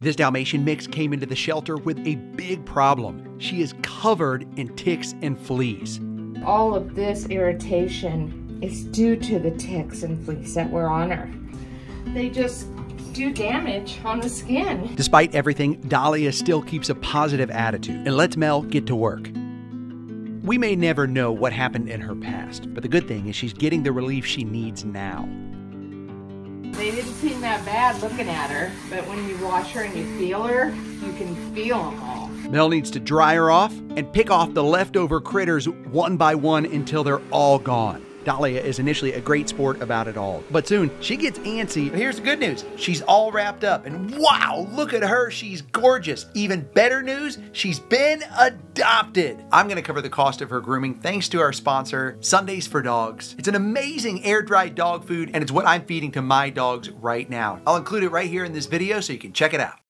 This Dalmatian mix came into the shelter with a big problem. She is covered in ticks and fleas. All of this irritation is due to the ticks and fleas that were on her. They just do damage on the skin. Despite everything, Dahlia still keeps a positive attitude and lets Mel get to work. We may never know what happened in her past, but the good thing is she's getting the relief she needs now. They didn't seem that bad looking at her, but when you wash her and you feel her, you can feel them all. Mel needs to dry her off and pick off the leftover critters one by one until they're all gone. Dahlia is initially a great sport about it all, but soon she gets antsy. Here's the good news she's all wrapped up, and wow, look at her, she's gorgeous. Even better news, she's been adopted. I'm gonna cover the cost of her grooming thanks to our sponsor, Sundays for Dogs. It's an amazing air dried dog food, and it's what I'm feeding to my dogs right now. I'll include it right here in this video so you can check it out.